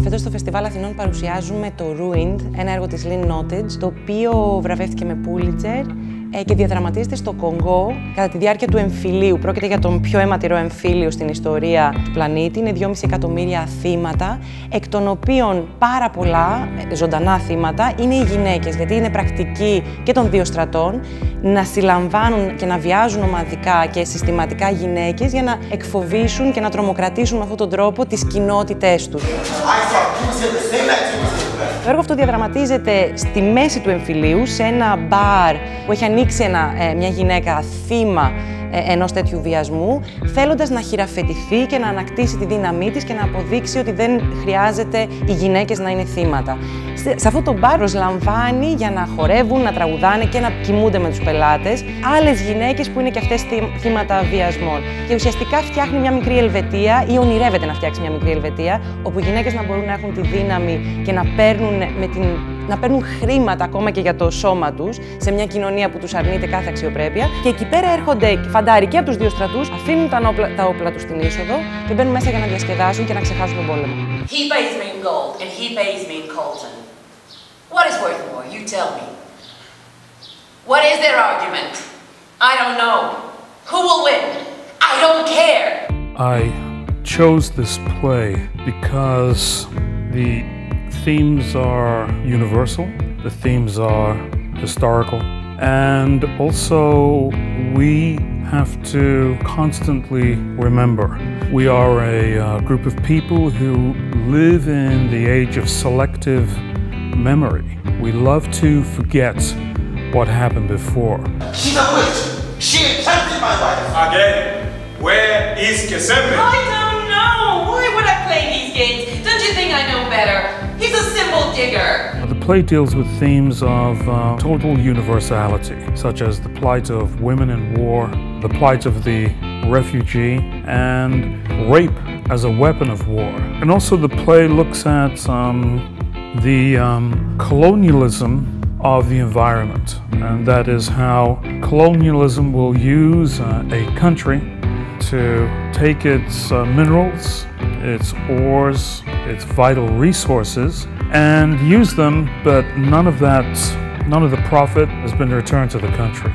Φέτος στο Φεστιβάλ Αθηνών παρουσιάζουμε το Ruined, ένα έργο της Lynn Nottage, το οποίο βραβεύτηκε με Pulitzer και διαδραματίζεται στο Κονγκό κατά τη διάρκεια του εμφυλίου. Πρόκειται για τον πιο αιματηρό εμφύλιο στην ιστορία του πλανήτη. Είναι 2,5 εκατομμύρια θύματα, εκ των οποίων πάρα πολλά ε, ζωντανά θύματα είναι οι γυναίκες, γιατί είναι πρακτική και των δύο στρατών να συλλαμβάνουν και να βιάζουν ομαδικά και συστηματικά γυναίκες για να εκφοβήσουν και να τρομοκρατήσουν με αυτόν τον τρόπο τις κοινότητές τους. Το έργο αυτό διαδραματίζεται στη μέση του εμφυλίου, σε ένα μπαρ που έχει ανοίξει ένα, ε, μια γυναίκα θύμα ε, ενός τέτοιου βιασμού, θέλοντας να χειραφετηθεί και να ανακτήσει τη δύναμή της και να αποδείξει ότι δεν χρειάζεται οι γυναίκες να είναι θύματα. Σε αυτό το μπαρ προσλαμβάνει για να χορεύουν, να τραγουδάνε και να κοιμούνται με τους πελάτες άλλες γυναίκες που είναι και αυτές θύματα βιασμών. Και ουσιαστικά φτιάχνει μια μικρή Ελβετία ή ονειρεύεται να φτιάξει μια μικρή Ελβετία, όπου οι γυναίκες να μπορούν να έχουν τη δύναμη και να παίρνουν με την να παίρνουν χρήματα ακόμα και για το σώμα τους σε μια κοινωνία που τους αρνείται κάθε αξιοπρέπεια. Και εκεί πέρα έρχονται φαντάροι και από τους δύο στρατούς, αφήνουν τα όπλα, τα όπλα τους στην είσοδο και μπαίνουν μέσα για να διασκεδάσουν και να ξεχάσουν τον πόλεμο. He pays me in gold and he pays me in coltan. What is worth more? You tell me. What is their argument? I don't know. Who will win? I don't care. I chose this play because the themes are universal, the themes are historical, and also we have to constantly remember we are a uh, group of people who live in the age of selective memory. We love to forget what happened before. She's a witch! She attempted my wife! Again, where is Keseme? Play deals with themes of uh, total universality, such as the plight of women in war, the plight of the refugee, and rape as a weapon of war. And also, the play looks at um, the um, colonialism of the environment, and that is how colonialism will use uh, a country to take its uh, minerals, its ores, its vital resources, and use them, but none of that, none of the profit has been returned to the country.